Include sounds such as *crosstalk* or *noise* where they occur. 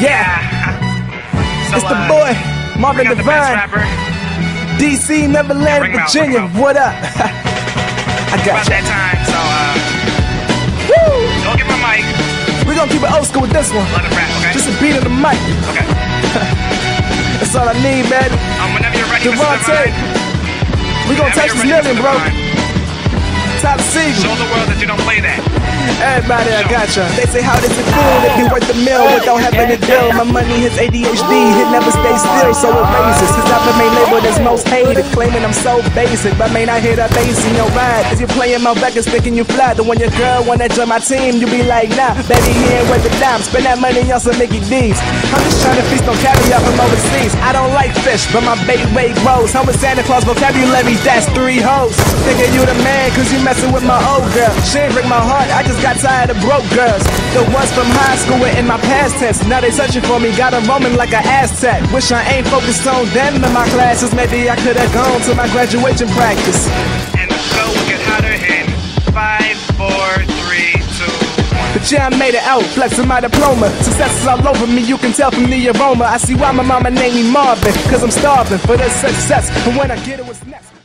Yeah, So, it's the uh, boy, Marvin bring the best Divine. DC, Maryland, out, Virginia. out. What up? *laughs* I got you. that time, so uh, Woo! don't him a mic. We're gonna keep it old school with this one. Let him rap, okay? Just a beat of the mic. okay. *laughs* That's all I need, man. Um, whenever you're ready. Devontae, Divine. we gonna touch this million, bro. Top Show the world that you don't play that. Everybody, I gotcha. They say, how does it feel to be worth a mill without having to deal? My money his ADHD, it never stays still, so it raises. His album ain't labeled as most hated, claiming I'm so basic. But man, I hear that bass in your ride. As you're playing my records, thinking you fly. The when your girl wanna join my team, you be like, nah, baby, he ain't worth a dime. Spend that money on some Mickey D's. I'm just trying to feast on caviar from overseas. I don't like fish, but my bait weight grows. I'm with Santa Claus vocabulary, that's three hoes. Thinking you the man, cause you messing with my old girl. She ain't break my heart, I just got tired of broke girls. The ones from high school were in my past tense. Now they searching for me, got a roaming like an Aztec. Wish I ain't focused on them in my classes. Maybe I could've gone to my graduation practice. And the show will get hotter in five, four, three, two. But yeah, I made it out, flexing my diploma. Success is all over me, you can tell from the aroma. I see why my mama named me Marvin, cause I'm starving for the success. And when I get it, what's next?